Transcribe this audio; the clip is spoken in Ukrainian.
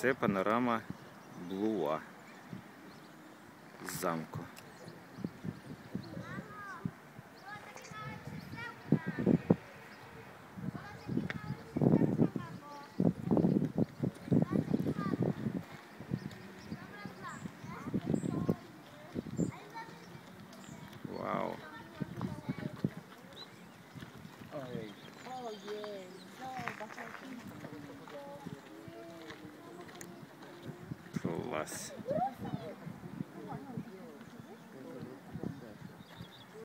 це панорама Блуа з замку. ます。